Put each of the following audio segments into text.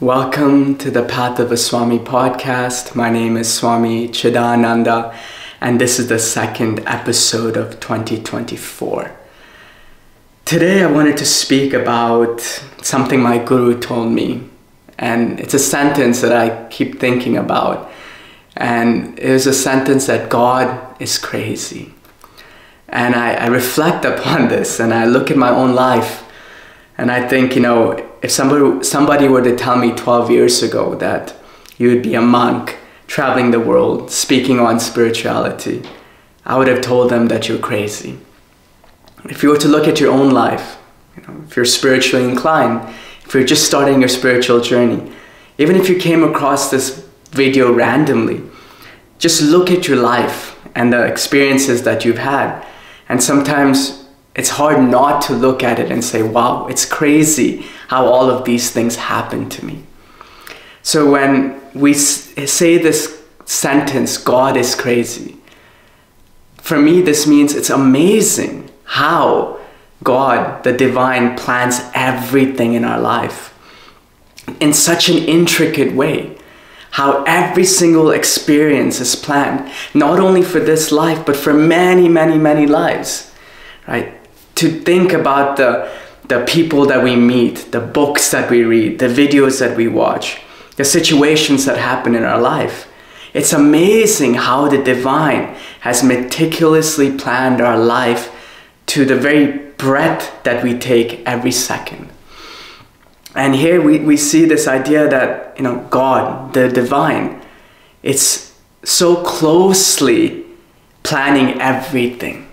Welcome to the Path of a Swami podcast. My name is Swami Chidananda, and this is the second episode of 2024. Today, I wanted to speak about something my guru told me, and it's a sentence that I keep thinking about. And it was a sentence that God is crazy. And I, I reflect upon this and I look at my own life and I think, you know, if somebody, somebody were to tell me 12 years ago that you would be a monk traveling the world speaking on spirituality, I would have told them that you're crazy. If you were to look at your own life, you know, if you're spiritually inclined, if you're just starting your spiritual journey, even if you came across this video randomly, just look at your life and the experiences that you've had. And sometimes it's hard not to look at it and say, wow, it's crazy how all of these things happen to me. So when we say this sentence, God is crazy, for me, this means it's amazing how God, the divine, plans everything in our life in such an intricate way. How every single experience is planned, not only for this life, but for many, many, many lives, right? To think about the, the people that we meet, the books that we read, the videos that we watch, the situations that happen in our life. It's amazing how the divine has meticulously planned our life to the very breath that we take every second. And here we, we see this idea that, you know, God, the divine, it's so closely planning everything.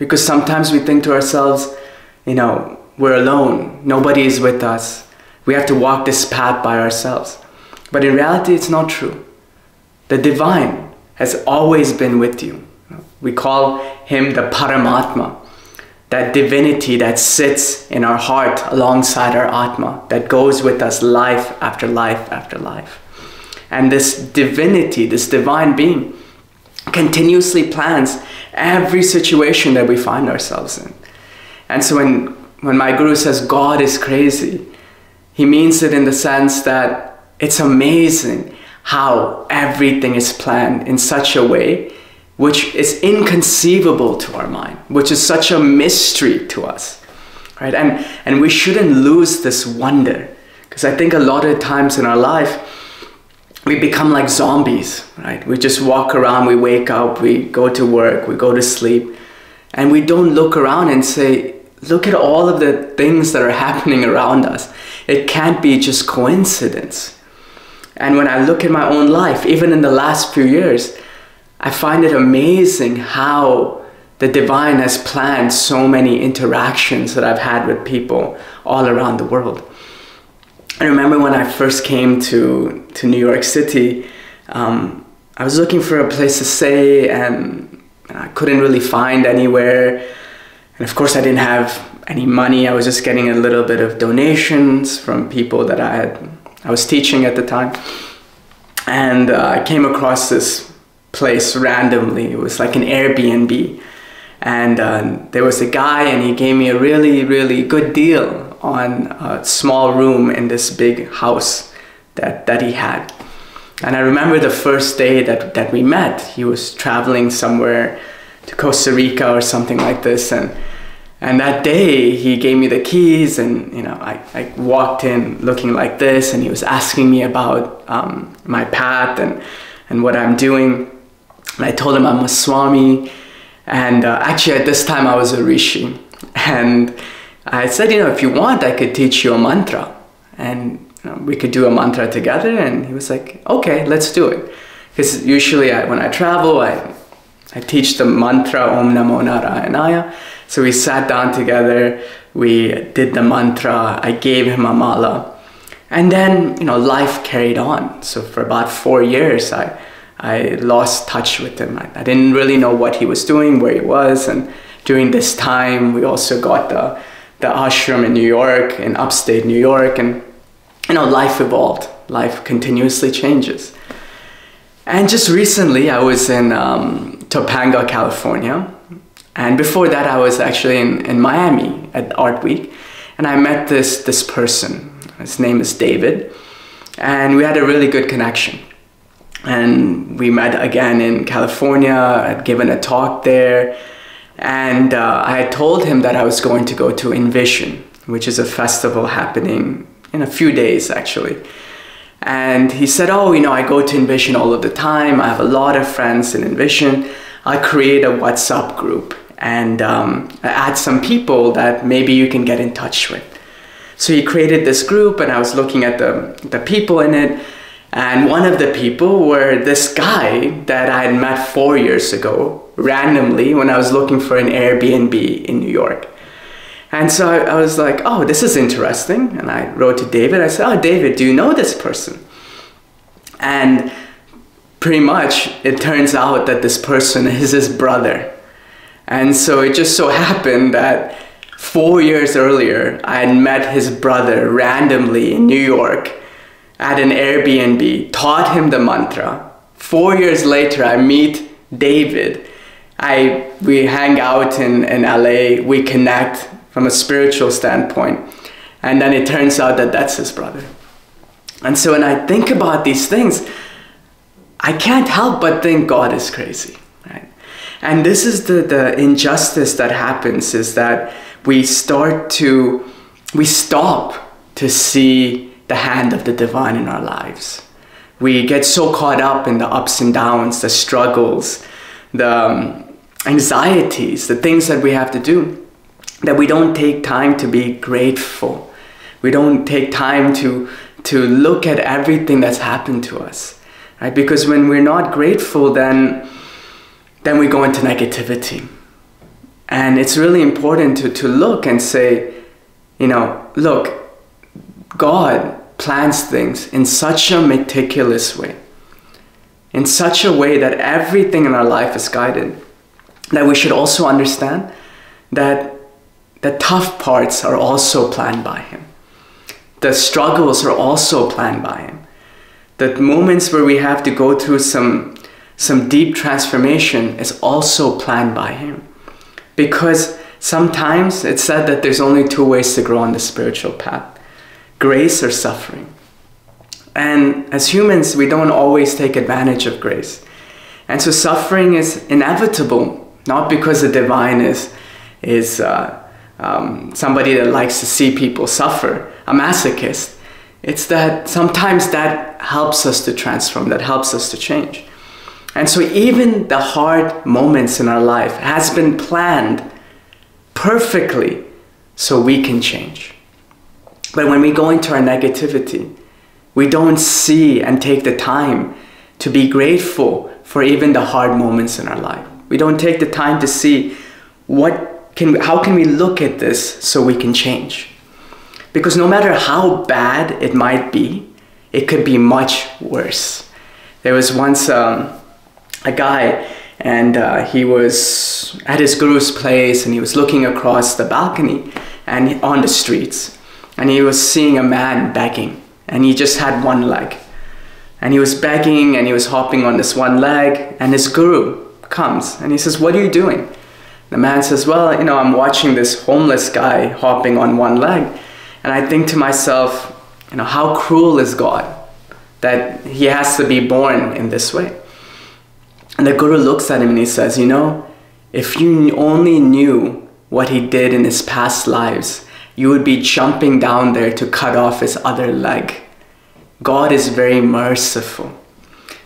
Because sometimes we think to ourselves, you know, we're alone, nobody is with us, we have to walk this path by ourselves. But in reality, it's not true. The divine has always been with you. We call him the Paramatma, that divinity that sits in our heart alongside our Atma, that goes with us life after life after life. And this divinity, this divine being, continuously plans every situation that we find ourselves in. And so when, when my guru says God is crazy, he means it in the sense that it's amazing how everything is planned in such a way which is inconceivable to our mind, which is such a mystery to us. Right? And, and we shouldn't lose this wonder. Because I think a lot of times in our life, we become like zombies, right? We just walk around, we wake up, we go to work, we go to sleep, and we don't look around and say, look at all of the things that are happening around us. It can't be just coincidence. And when I look at my own life, even in the last few years, I find it amazing how the divine has planned so many interactions that I've had with people all around the world. I remember when I first came to, to New York City, um, I was looking for a place to stay and I couldn't really find anywhere. And of course, I didn't have any money. I was just getting a little bit of donations from people that I had, I was teaching at the time. And uh, I came across this place randomly. It was like an Airbnb. And uh, there was a guy, and he gave me a really, really good deal on a small room in this big house that, that he had. And I remember the first day that, that we met, he was traveling somewhere to Costa Rica or something like this. And, and that day he gave me the keys and, you know, I, I walked in looking like this and he was asking me about um, my path and, and what I'm doing. And I told him I'm a Swami. And uh, actually at this time I was a Rishi. And I said, you know, if you want, I could teach you a mantra. And you know, we could do a mantra together. And he was like, okay, let's do it. Because usually I, when I travel, I, I teach the mantra Om Namo Narayanaya. So we sat down together, we did the mantra, I gave him a mala. And then, you know, life carried on. So for about four years, I, I lost touch with him. I, I didn't really know what he was doing, where he was. And during this time, we also got the the ashram in New York, in upstate New York, and you know, life evolved. Life continuously changes. And just recently, I was in um, Topanga, California, and before that, I was actually in, in Miami at Art Week, and I met this this person. His name is David, and we had a really good connection. And we met again in California. I'd given a talk there, and uh, I had told him that I was going to go to Envision, which is a festival happening in a few days actually. And he said, Oh, you know, I go to Envision all of the time. I have a lot of friends in Envision. I create a WhatsApp group and um, add some people that maybe you can get in touch with. So he created this group, and I was looking at the, the people in it. And one of the people were this guy that I had met four years ago, randomly, when I was looking for an Airbnb in New York. And so I, I was like, oh, this is interesting. And I wrote to David. I said, oh, David, do you know this person? And pretty much it turns out that this person is his brother. And so it just so happened that four years earlier, I had met his brother randomly in New York at an Airbnb, taught him the mantra. Four years later, I meet David. I, we hang out in, in LA, we connect from a spiritual standpoint. And then it turns out that that's his brother. And so when I think about these things, I can't help but think God is crazy. Right? And this is the, the injustice that happens is that we start to, we stop to see the hand of the divine in our lives. We get so caught up in the ups and downs, the struggles, the um, anxieties, the things that we have to do, that we don't take time to be grateful. We don't take time to, to look at everything that's happened to us. Right? Because when we're not grateful, then, then we go into negativity and it's really important to, to look and say, you know, look, God plans things in such a meticulous way, in such a way that everything in our life is guided, that we should also understand that the tough parts are also planned by Him. The struggles are also planned by Him. The moments where we have to go through some, some deep transformation is also planned by Him because sometimes it's said that there's only two ways to grow on the spiritual path grace or suffering. And as humans, we don't always take advantage of grace. And so suffering is inevitable, not because the divine is, is uh, um, somebody that likes to see people suffer, a masochist. It's that sometimes that helps us to transform, that helps us to change. And so even the hard moments in our life has been planned perfectly so we can change. But when we go into our negativity, we don't see and take the time to be grateful for even the hard moments in our life. We don't take the time to see what can how can we look at this so we can change. Because no matter how bad it might be, it could be much worse. There was once um, a guy and uh, he was at his guru's place and he was looking across the balcony and on the streets and he was seeing a man begging and he just had one leg and he was begging and he was hopping on this one leg and his guru comes and he says what are you doing the man says well you know i'm watching this homeless guy hopping on one leg and i think to myself you know how cruel is god that he has to be born in this way and the Guru looks at him and he says, You know, if you only knew what he did in his past lives, you would be jumping down there to cut off his other leg. God is very merciful.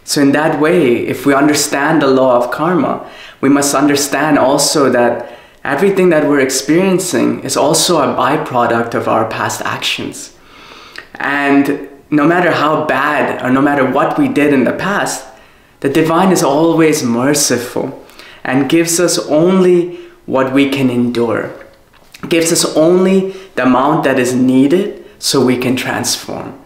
So, in that way, if we understand the law of karma, we must understand also that everything that we're experiencing is also a byproduct of our past actions. And no matter how bad or no matter what we did in the past, the divine is always merciful and gives us only what we can endure, gives us only the amount that is needed so we can transform.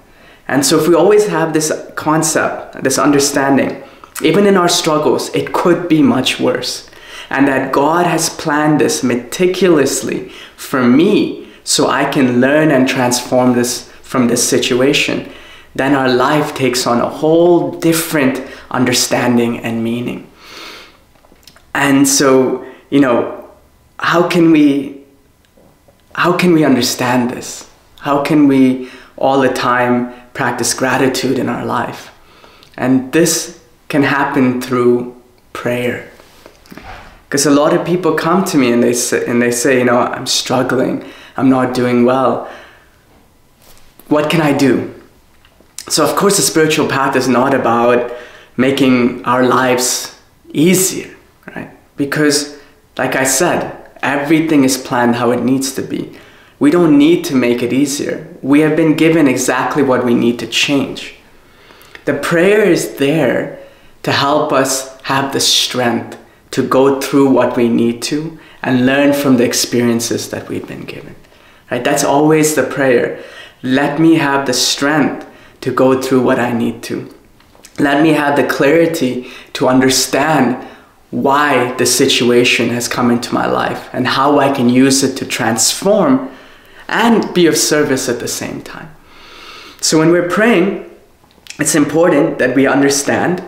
And so, if we always have this concept, this understanding, even in our struggles, it could be much worse. And that God has planned this meticulously for me so I can learn and transform this from this situation then our life takes on a whole different understanding and meaning. And so, you know, how can we how can we understand this? How can we all the time practice gratitude in our life. And this can happen through prayer. Because a lot of people come to me and they say, and they say, you know, I'm struggling, I'm not doing well. What can I do? So, of course, the spiritual path is not about making our lives easier, right? Because, like I said, everything is planned how it needs to be. We don't need to make it easier. We have been given exactly what we need to change. The prayer is there to help us have the strength to go through what we need to and learn from the experiences that we've been given. Right? That's always the prayer. Let me have the strength to go through what I need to. Let me have the clarity to understand why the situation has come into my life and how I can use it to transform and be of service at the same time. So when we're praying, it's important that we understand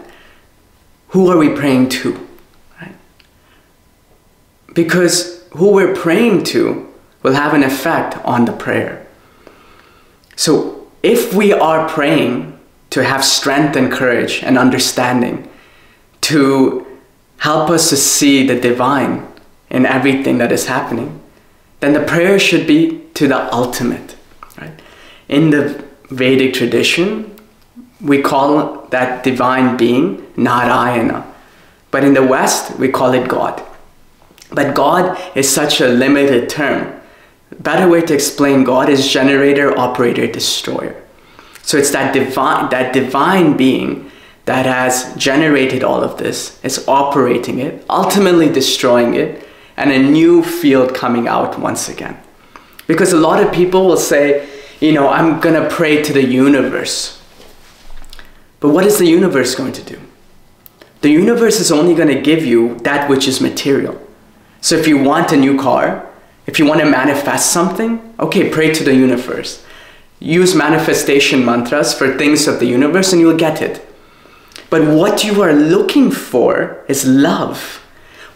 who are we praying to, right? Because who we're praying to will have an effect on the prayer. So if we are praying to have strength and courage and understanding to help us to see the divine in everything that is happening, then the prayer should be to the ultimate. Right? In the Vedic tradition, we call that divine being Narayana. But in the West, we call it God. But God is such a limited term. Better way to explain God is generator, operator, destroyer. So it's that divine, that divine being that has generated all of this, is operating it, ultimately destroying it, and a new field coming out once again. Because a lot of people will say, you know, I'm going to pray to the universe. But what is the universe going to do? The universe is only going to give you that which is material. So if you want a new car, if you want to manifest something, okay, pray to the universe. Use manifestation mantras for things of the universe and you'll get it. But what you are looking for is love.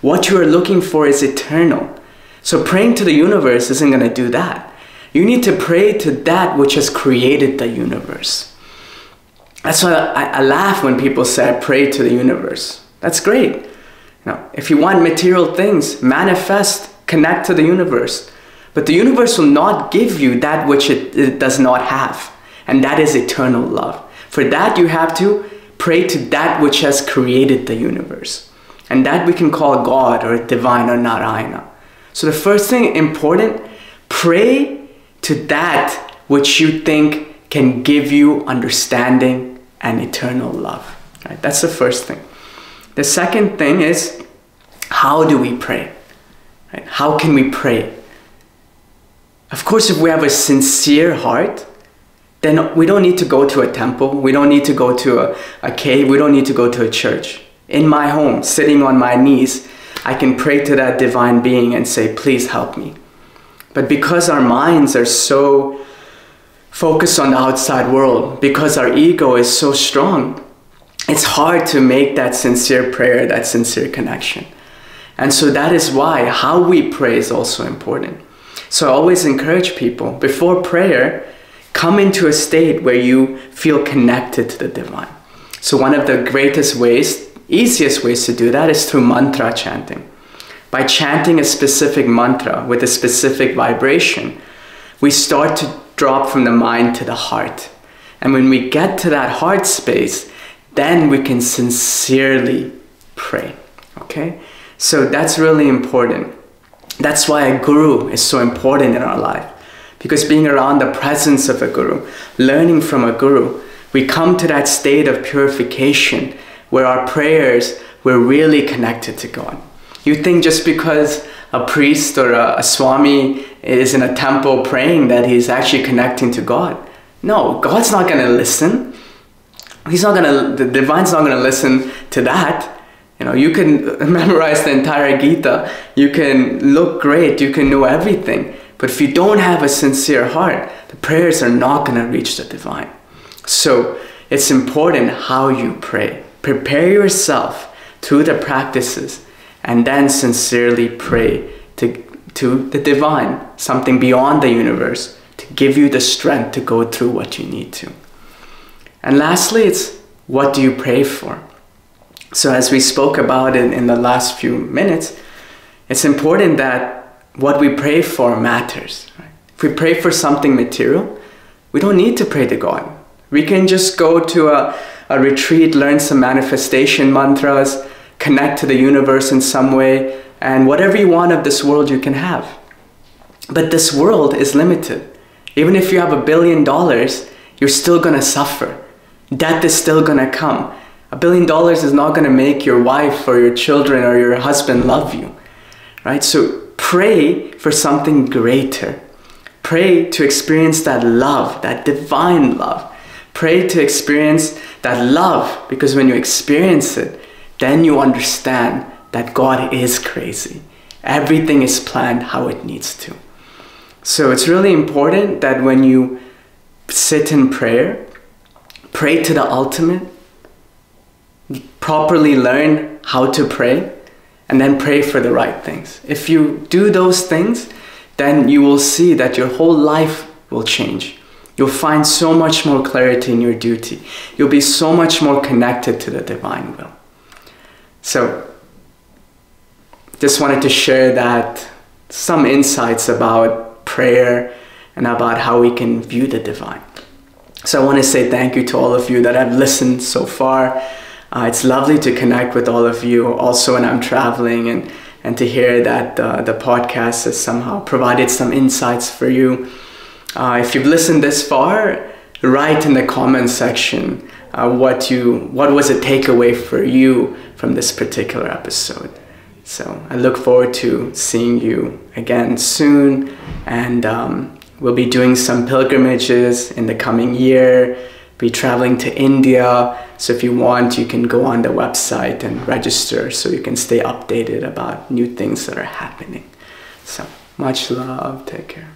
What you are looking for is eternal. So praying to the universe isn't going to do that. You need to pray to that which has created the universe. That's why I, I laugh when people say, I pray to the universe. That's great. You know, if you want material things, manifest, connect to the universe. But the universe will not give you that which it, it does not have, and that is eternal love. For that, you have to pray to that which has created the universe. And that we can call God or divine or Narayana. So the first thing important, pray to that which you think can give you understanding and eternal love. Right? That's the first thing. The second thing is how do we pray? Right? How can we pray? Of course, if we have a sincere heart, then we don't need to go to a temple. We don't need to go to a, a cave. We don't need to go to a church. In my home, sitting on my knees, I can pray to that divine being and say, please help me. But because our minds are so focused on the outside world, because our ego is so strong, it's hard to make that sincere prayer, that sincere connection. And so that is why how we pray is also important. So I always encourage people before prayer, come into a state where you feel connected to the divine. So one of the greatest ways, easiest ways to do that is through mantra chanting. By chanting a specific mantra with a specific vibration, we start to drop from the mind to the heart. And when we get to that heart space, then we can sincerely pray. Okay? So that's really important. That's why a guru is so important in our life. Because being around the presence of a guru, learning from a guru, we come to that state of purification where our prayers, we're really connected to God. You think just because a priest or a, a swami is in a temple praying that he's actually connecting to God. No, God's not going to listen. He's not going to, the divine's not going to listen to that. You know, you can memorize the entire Gita, you can look great, you can know everything. But if you don't have a sincere heart, the prayers are not going to reach the divine. So it's important how you pray. Prepare yourself through the practices and then sincerely pray to, to the divine, something beyond the universe, to to give you the strength to go through what you need to. And lastly, it's what do you pray for? So, as we spoke about in, in the last few minutes, it's important that what we pray for matters. Right? If we pray for something material, we don't need to pray to God. We can just go to a, a retreat, learn some manifestation mantras, connect to the universe in some way, and whatever you want of this world, you can have. But this world is limited. Even if you have a billion dollars, you're still gonna suffer. Death is still gonna come. A billion dollars is not going to make your wife or your children or your husband love you. Right? So pray for something greater. Pray to experience that love, that divine love. Pray to experience that love because when you experience it, then you understand that God is crazy. Everything is planned how it needs to. So it's really important that when you sit in prayer, pray to the ultimate properly learn how to pray and then pray for the right things. If you do those things, then you will see that your whole life will change. You'll find so much more clarity in your duty. You'll be so much more connected to the divine will. So, just wanted to share that some insights about prayer and about how we can view the divine. So, I want to say thank you to all of you that have listened so far. Uh, it's lovely to connect with all of you also when I'm traveling and, and to hear that uh, the podcast has somehow provided some insights for you. Uh, if you've listened this far, write in the comment section uh, what you what was a takeaway for you from this particular episode. So I look forward to seeing you again soon, and um, we'll be doing some pilgrimages in the coming year be traveling to India. So if you want, you can go on the website and register so you can stay updated about new things that are happening. So much love. Take care.